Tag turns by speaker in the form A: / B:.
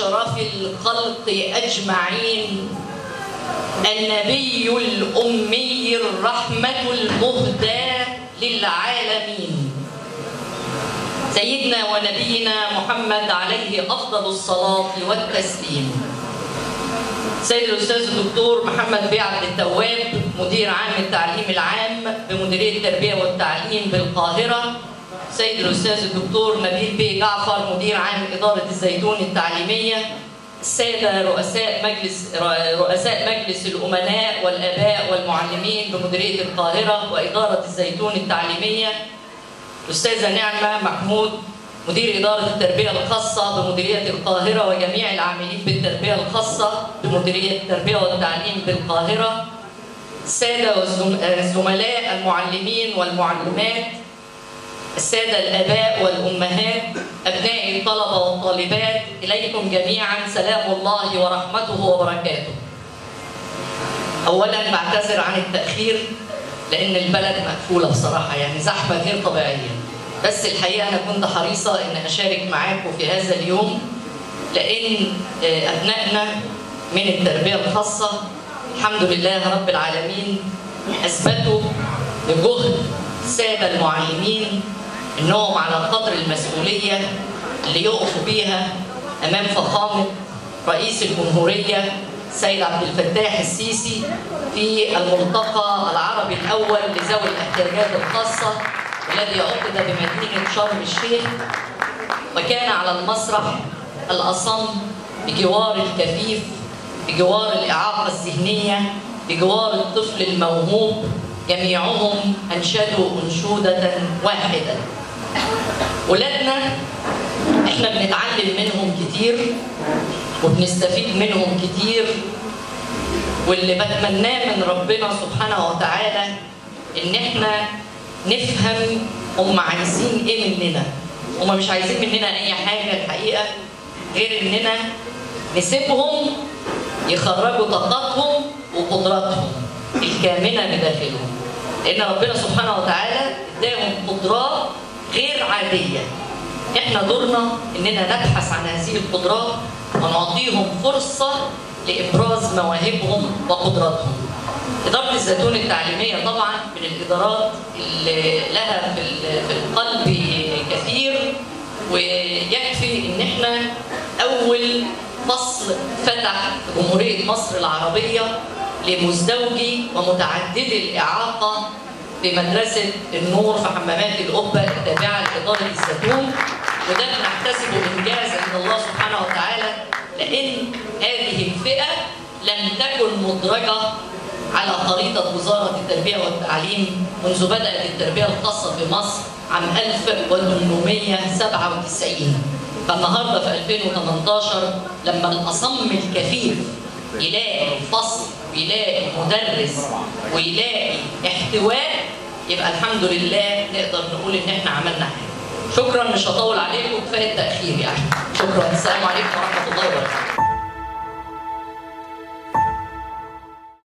A: الخلق أجمعين. النبي الأمي الرحمة المهدى للعالمين. سيدنا ونبينا محمد عليه أفضل الصلاة والتسليم. سيد الأستاذ الدكتور محمد بيه عبد التواب مدير عام التعليم العام بمديرية التربية والتعليم بالقاهرة. سيد الأستاذ الدكتور نبيل بيه جعفر مدير عام إدارة الزيتون التعليمية السادة رؤساء مجلس رؤساء مجلس الأمناء والآباء والمعلمين بمديرية القاهرة وإدارة الزيتون التعليمية الأستاذة نعمة محمود مدير إدارة التربية الخاصة بمديرية القاهرة وجميع العاملين بالتربية الخاصة بمديرية التربية والتعليم بالقاهرة السادة والزملاء المعلمين والمعلمات السادة الآباء والأمهات أبناء الطلبة والطالبات إليكم جميعا سلام الله ورحمته وبركاته. أولا بعتذر عن التأخير لأن البلد مقفولة بصراحة يعني زحمة غير طبيعية. بس الحقيقة أنا كنت حريصة أن أشارك معاكم في هذا اليوم لأن أبنائنا من التربية الخاصة الحمد لله رب العالمين أثبتوا بجهد السادة المعلمين انهم على قدر المسؤولية اللي يقفوا بيها أمام فخامة رئيس الجمهورية السيد عبد الفتاح السيسي في الملتقى العربي الأول لذوي الاحتياجات الخاصة الذي عقد بمدينة شرم الشيخ وكان على المسرح الأصم بجوار الكفيف بجوار الإعاقة الذهنية بجوار الطفل الموهوب جميعهم أنشدوا أنشودة واحدة. ولادنا إحنا بنتعلم منهم كتير وبنستفيد منهم كتير واللي بتمناه من ربنا سبحانه وتعالى ان إحنا نفهم هم عايزين إيه مننا. هم مش عايزين مننا اي حاجة الحقيقة غير اننا نسيبهم يخرجوا طاقتهم وقدراتهم الكامنة بداخلهم لأن ربنا سبحانه وتعالى اداهم قدرات غير عادية. إحنا دورنا إننا نبحث عن هذه القدرات ونعطيهم فرصة لإبراز مواهبهم وقدراتهم. إدارة الزيتون التعليمية طبعا من الإدارات اللي لها في القلب كثير ويكفي إن إحنا أول فصل فتح جمهورية مصر العربية لمزدوجي ومتعددي الإعاقة في مدرسة النور في حمامات القبة التابعة لإدارة الزيتون. وده بنحتسبه إنجاز عند الله سبحانه وتعالى لأن هذه الفئة لم تكن مدرجة على خريطة وزارة التربية والتعليم منذ بدأت التربية الخاصة في مصر عام 1897 فالنهاردة في 2018 لما الأصم الكفيف يلاقي فصل ويلاقي مدرس ويلاقي احتواء يبقى الحمد لله نقدر نقول إن إحنا عملنا حاجة. شكرا مش هطول عليكم كفاية التاخير يعني. شكرا السلام عليكم ورحمة الله وبركاته.